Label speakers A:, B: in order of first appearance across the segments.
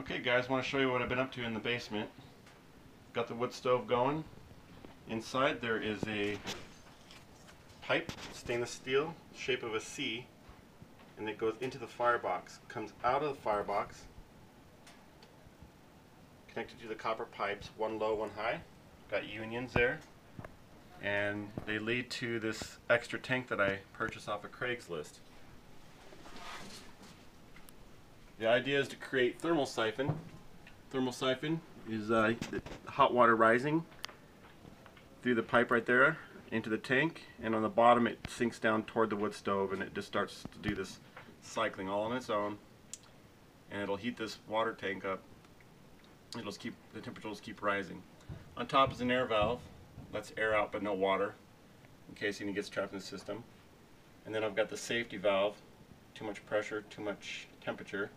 A: Okay guys, want to show you what I've been up to in the basement. Got the wood stove going. Inside there is a pipe, stainless steel, shape of a C, and it goes into the firebox. Comes out of the firebox, connected to the copper pipes, one low, one high. Got unions there. And they lead to this extra tank that I purchased off of Craigslist. The idea is to create thermal siphon. Thermal siphon is uh, hot water rising through the pipe right there into the tank and on the bottom it sinks down toward the wood stove and it just starts to do this cycling all on its own. And it'll heat this water tank up. It'll keep the temperature will keep rising. On top is an air valve. Lets air out but no water in case anything gets trapped in the system. And then I've got the safety valve. Too much pressure too much temperature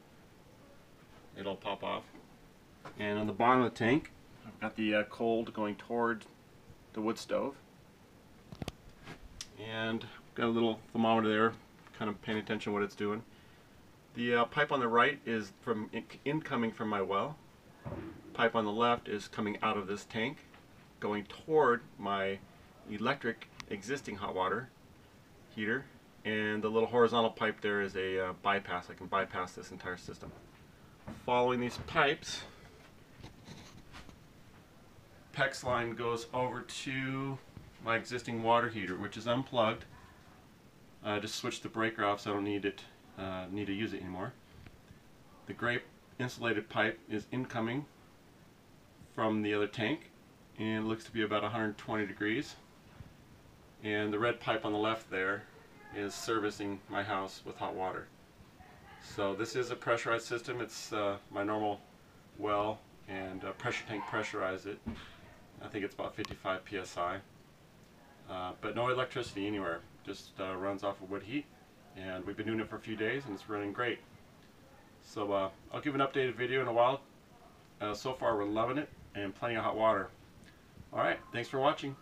A: it'll pop off. And on the bottom of the tank, I've got the uh, cold going toward the wood stove. And got a little thermometer there, kind of paying attention to what it's doing. The uh, pipe on the right is from in incoming from my well. Pipe on the left is coming out of this tank, going toward my electric existing hot water heater. And the little horizontal pipe there is a uh, bypass. I can bypass this entire system following these pipes, PEX line goes over to my existing water heater, which is unplugged. I just switched the breaker off so I don't need it, uh, need to use it anymore. The gray insulated pipe is incoming from the other tank and looks to be about 120 degrees. And the red pipe on the left there is servicing my house with hot water. So this is a pressurized system. It's uh, my normal well and uh, pressure tank pressurized it. I think it's about 55 psi. Uh, but no electricity anywhere. Just uh, runs off of wood heat. And we've been doing it for a few days and it's running great. So uh, I'll give an updated video in a while. Uh, so far we're loving it and plenty of hot water. Alright, thanks for watching.